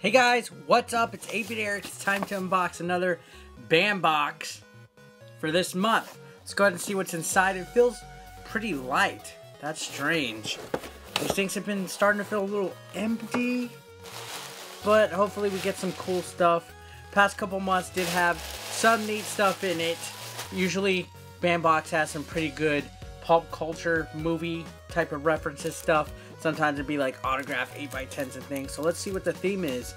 Hey guys, what's up? It's 8-Bit Eric. It's time to unbox another BAM box for this month. Let's go ahead and see what's inside. It feels pretty light. That's strange. These things have been starting to feel a little empty, but hopefully we get some cool stuff. Past couple months did have some neat stuff in it. Usually BAM box has some pretty good pulp culture movie type of references stuff. Sometimes it'd be like autograph 8x10s and things. So let's see what the theme is.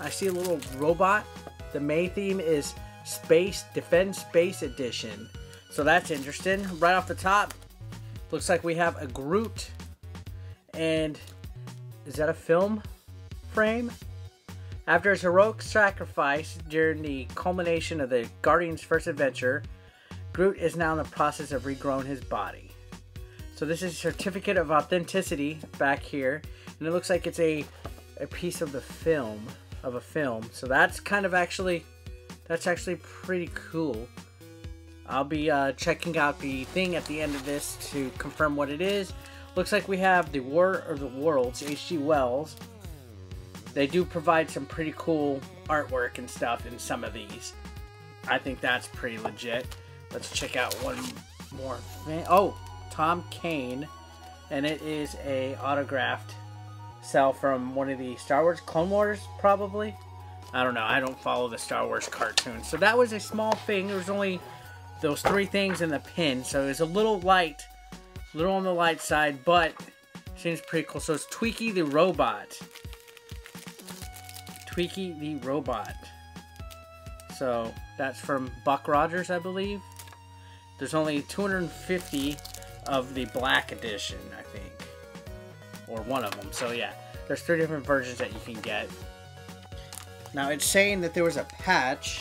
I see a little robot. The May theme is Space Defend Space Edition. So that's interesting. Right off the top, looks like we have a Groot. And is that a film frame? After his heroic sacrifice during the culmination of the Guardians' first adventure, Groot is now in the process of regrowing his body. So this is a certificate of authenticity back here. And it looks like it's a, a piece of the film, of a film. So that's kind of actually, that's actually pretty cool. I'll be uh, checking out the thing at the end of this to confirm what it is. Looks like we have the War of the Worlds, H.G. Wells. They do provide some pretty cool artwork and stuff in some of these. I think that's pretty legit. Let's check out one more thing. Oh, Tom Kane, and it is a autographed cell from one of the Star Wars Clone Wars, probably. I don't know. I don't follow the Star Wars cartoons. So that was a small thing. There was only those three things in the pin. So it was a little light, a little on the light side, but seems pretty cool. So it's Twiki the Robot. Twiki the Robot. So that's from Buck Rogers, I believe. There's only 250 of the black edition, I think. Or one of them. So yeah, there's three different versions that you can get. Now it's saying that there was a patch.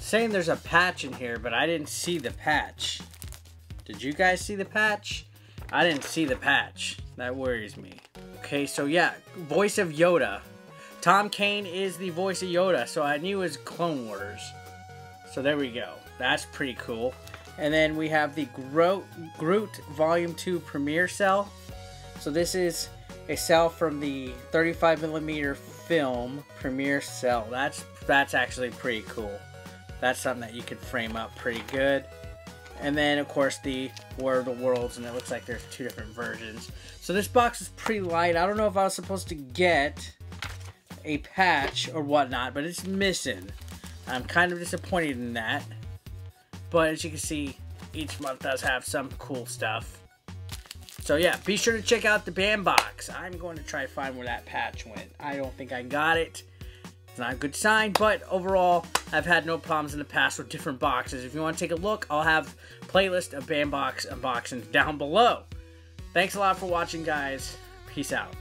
saying there's a patch in here, but I didn't see the patch. Did you guys see the patch? I didn't see the patch. That worries me. Okay, so yeah, voice of Yoda. Tom Kane is the voice of Yoda, so I knew it was Clone Wars. So there we go. That's pretty cool. And then we have the Groot, Groot Volume 2 Premiere Cell. So this is a cell from the 35 millimeter film Premiere Cell. That's that's actually pretty cool. That's something that you could frame up pretty good. And then, of course, the War of the Worlds, and it looks like there's two different versions. So this box is pretty light. I don't know if I was supposed to get a patch or whatnot, but it's missing. I'm kind of disappointed in that. But as you can see, each month does have some cool stuff. So yeah, be sure to check out the BAM box. I'm going to try to find where that patch went. I don't think I got it. It's not a good sign, but overall, I've had no problems in the past with different boxes. If you want to take a look, I'll have playlist of BAM box unboxings down below. Thanks a lot for watching, guys. Peace out.